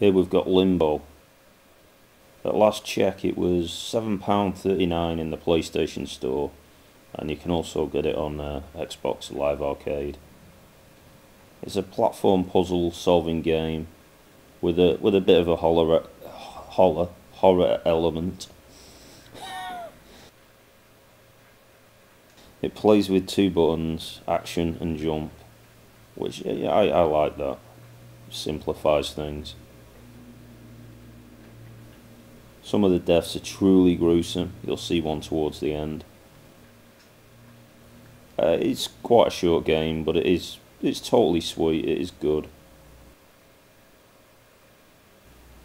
Here we've got Limbo. At last check it was £7.39 in the PlayStation Store and you can also get it on uh, Xbox Live Arcade. It's a platform puzzle solving game with a with a bit of a horror horror horror element. it plays with two buttons, action and jump, which yeah, I, I like that. Simplifies things. Some of the deaths are truly gruesome. You'll see one towards the end. Uh, it's quite a short game, but it is it's totally sweet. It is good,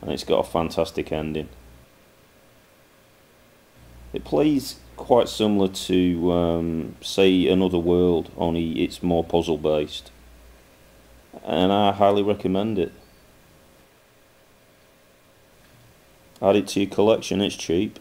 and it's got a fantastic ending. It plays quite similar to, um, say, Another World, only it's more puzzle based, and I highly recommend it. Add it to your collection, it's cheap.